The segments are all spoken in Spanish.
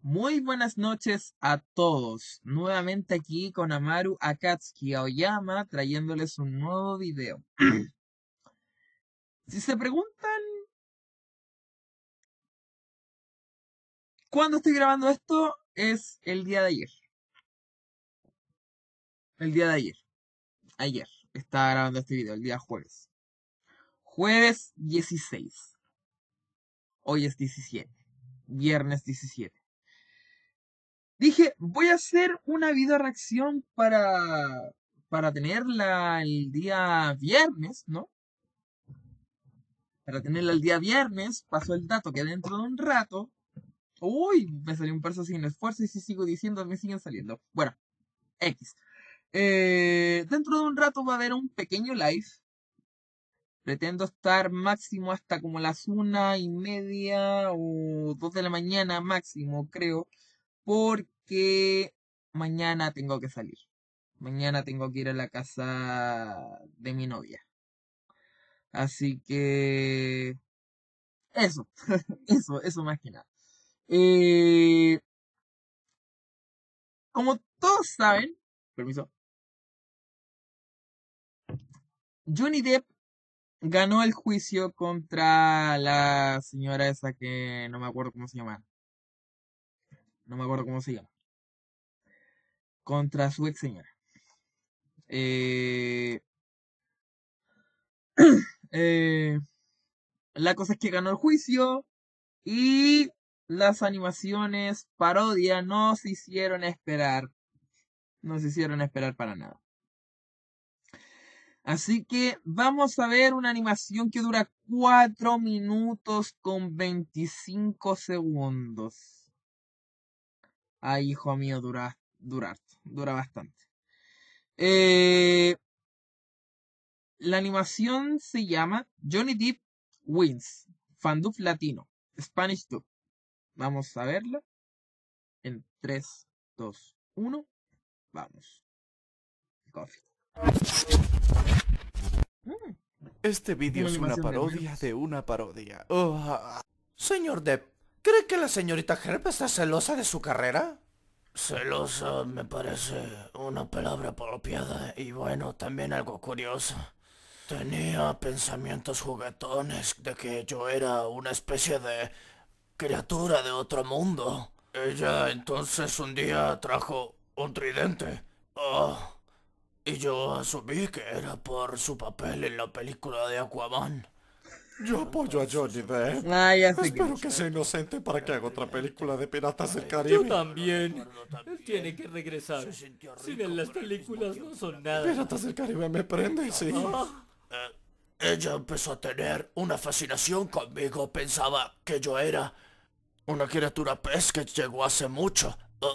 Muy buenas noches a todos. Nuevamente aquí con Amaru Akatsuki Aoyama trayéndoles un nuevo video. si se preguntan cuándo estoy grabando esto, es el día de ayer. El día de ayer. Ayer estaba grabando este video, el día jueves. Jueves 16. Hoy es 17. Viernes 17. Dije, voy a hacer una video reacción para, para tenerla el día viernes, ¿no? Para tenerla el día viernes, pasó el dato que dentro de un rato. Uy, me salió un verso sin esfuerzo y si sigo diciendo me siguen saliendo. Bueno, X. Eh, dentro de un rato va a haber un pequeño live. Pretendo estar máximo hasta como las una y media o dos de la mañana máximo, creo porque mañana tengo que salir. Mañana tengo que ir a la casa de mi novia. Así que... Eso, eso, eso más que nada. Eh, como todos saben, permiso, Johnny Depp ganó el juicio contra la señora esa que no me acuerdo cómo se llama no me acuerdo cómo se llama, contra su ex señora. Eh, eh, la cosa es que ganó el juicio y las animaciones parodia no se hicieron esperar. No se hicieron esperar para nada. Así que vamos a ver una animación que dura 4 minutos con 25 segundos. Ay, hijo mío, dura, dura, dura bastante. Eh, la animación se llama Johnny Depp Wins, Fandub Latino, Spanish Dub. Vamos a verla. En 3, 2, 1. Vamos. Coffee. Este vídeo es una parodia de, una parodia. Oh. Señor Depp, ¿Cree que la señorita Herb está celosa de su carrera? Celosa me parece una palabra apropiada y bueno, también algo curioso. Tenía pensamientos juguetones de que yo era una especie de criatura de otro mundo. Ella entonces un día trajo un tridente. Oh, y yo asumí que era por su papel en la película de Aquaman. Yo apoyo a Johnny Depp. Ah, Espero que... sea inocente para que haga otra película de Piratas del Caribe. Yo también. Él tiene que regresar. Sin él las películas no son nada. Piratas del Caribe me prende, sí. Eh, ella empezó a tener una fascinación conmigo. Pensaba que yo era una criatura pez que llegó hace mucho. Eh,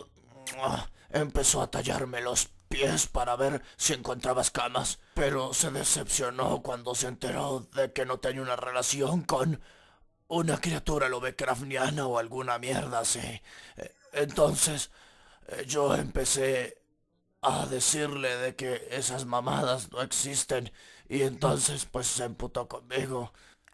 empezó a tallarme los pies para ver si encontraba escamas, pero se decepcionó cuando se enteró de que no tenía una relación con una criatura lovecraftiana o alguna mierda así. Eh, entonces, eh, yo empecé a decirle de que esas mamadas no existen y entonces pues se emputó conmigo.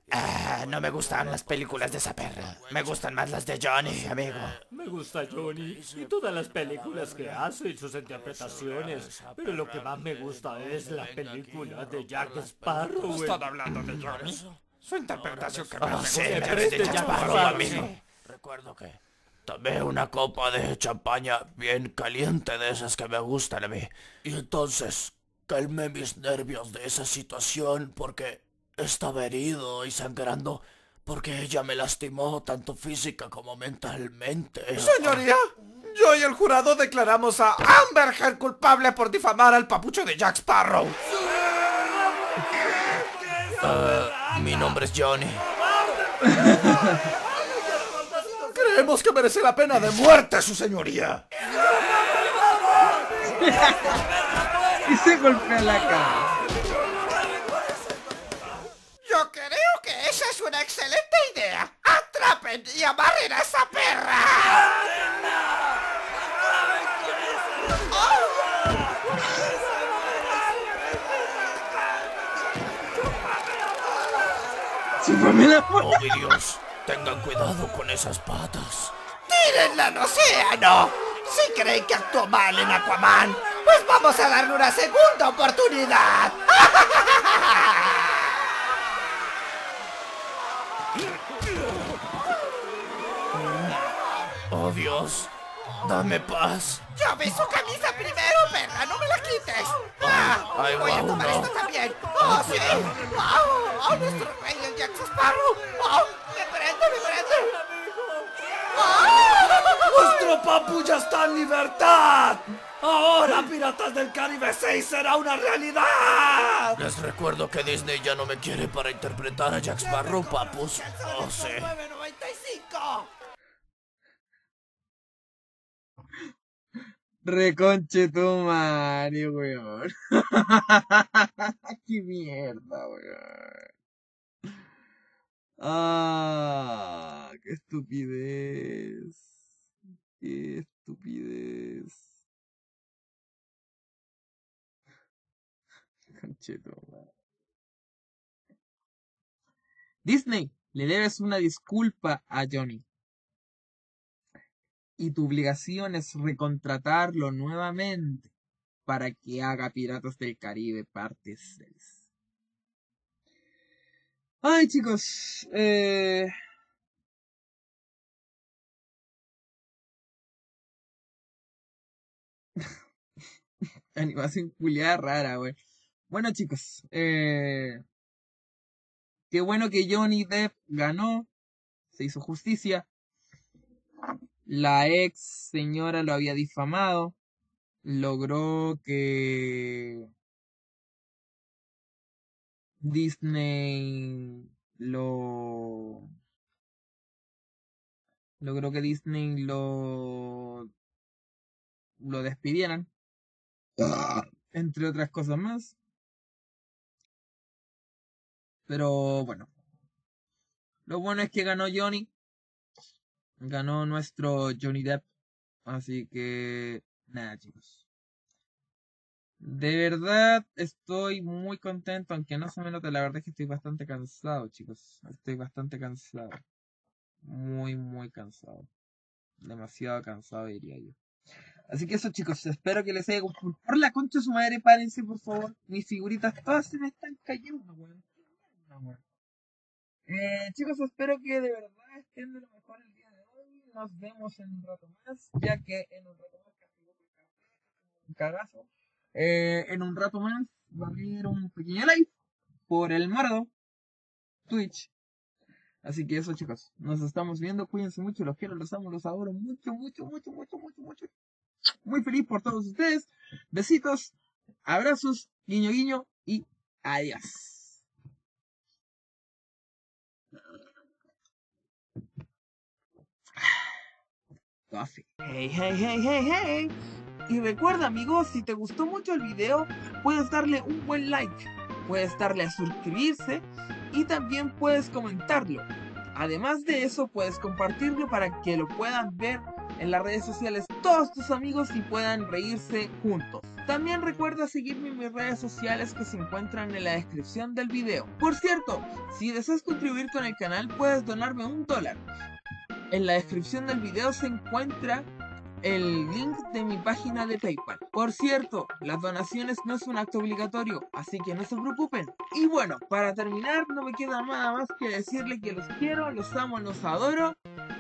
Ah, no me gustan las películas de esa perra. Me gustan más las de Johnny, amigo. Me gusta Johnny y todas las películas que hace y sus interpretaciones. Pero lo que más me gusta es la película de Jack Sparrow. ¿Están hablando de Johnny? Su interpretación que más me gusta es de Jack Sparrow, amigo. Recuerdo que tomé una copa de champaña bien caliente de esas que me gustan a mí. Y entonces calmé mis nervios de esa situación porque estaba herido y sangrando porque ella me lastimó tanto física como mentalmente. Señoría, yo y el jurado declaramos a Amber Heard culpable por difamar al papucho de Jack Sparrow. Uh, mi nombre es Johnny. Creemos que merece la pena de muerte, su señoría. y se golpea la cara. ¡Oh, Dios! Tengan cuidado con esas patas. en el océano. Si creen que actuó mal en Aquaman, pues vamos a darle una segunda oportunidad. Oh Dios, dame paz. Yo vi su camisa primero, perra, no me la quites. Ah, Ay, voy a tomar no. esto también. Oh, sí. Oh, oh, nuestro rey, Jack Sparrow. Oh, me prende, me prende. ¡Nuestro papu ya está en libertad! ¡Ahora Piratas del Caribe 6 será una realidad! Les recuerdo que Disney ya no me quiere para interpretar a Jack Sparrow, papus. Oh, sí. 9.95. Reconche tu Mario, weón. Qué mierda, weón. Ah, qué estupidez. Qué estupidez. Disney, le debes una disculpa a Johnny. Y tu obligación es recontratarlo nuevamente para que haga Piratas del Caribe parte 6. Ay, chicos, eh... Animación culiada rara, güey. Bueno, chicos, eh... Qué bueno que Johnny Depp ganó. Se hizo justicia. La ex señora lo había difamado. Logró que Disney lo logró que Disney lo lo despidieran. Entre otras cosas más. Pero bueno. Lo bueno es que ganó Johnny. Ganó nuestro Johnny Depp. Así que nada chicos de verdad estoy muy contento, aunque no se me note, la verdad es que estoy bastante cansado, chicos. Estoy bastante cansado. Muy, muy cansado. Demasiado cansado, diría yo. Así que eso, chicos, espero que les haya gustado. Por la concha de su madre, párense, por favor. Mis figuritas todas se me están cayendo, weón. Eh, chicos, espero que de verdad estén de lo mejor el día de hoy. Nos vemos en un rato más, ya que en un rato más casi un cagazo. Eh, en un rato más va a haber un pequeño live por el morado Twitch. Así que eso chicos, nos estamos viendo, cuídense mucho, los quiero, los amo, los adoro mucho, mucho, mucho, mucho, mucho, mucho. Muy feliz por todos ustedes. Besitos, abrazos, guiño, guiño y adiós. Hey, hey, hey, hey, hey. Y recuerda amigos, si te gustó mucho el video, puedes darle un buen like, puedes darle a suscribirse y también puedes comentarlo. Además de eso, puedes compartirlo para que lo puedan ver en las redes sociales todos tus amigos y puedan reírse juntos. También recuerda seguirme en mis redes sociales que se encuentran en la descripción del video. Por cierto, si deseas contribuir con el canal, puedes donarme un dólar. En la descripción del video se encuentra el link de mi página de PayPal. Por cierto, las donaciones no es un acto obligatorio, así que no se preocupen. Y bueno, para terminar, no me queda nada más que decirle que los quiero, los amo, los adoro.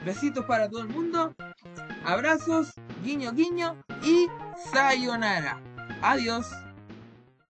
Besitos para todo el mundo. Abrazos, guiño guiño y sayonara. Adiós.